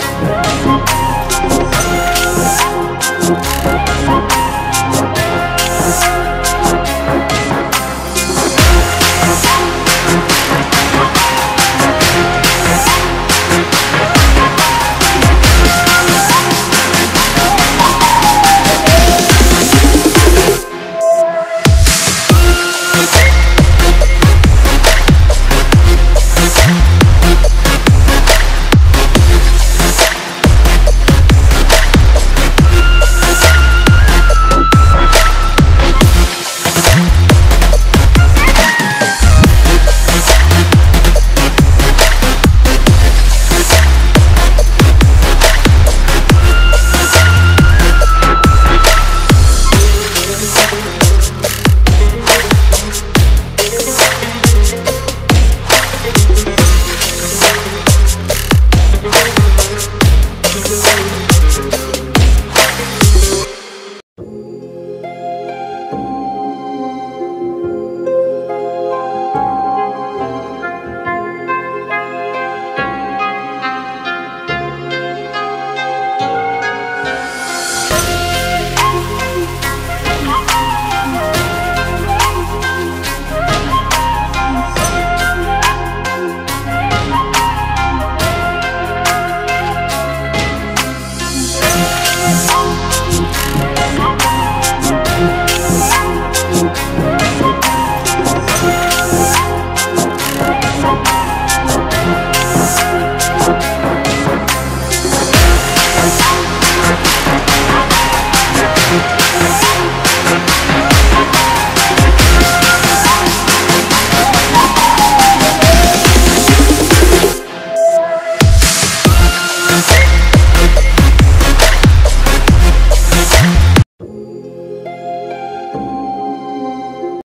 Yeah.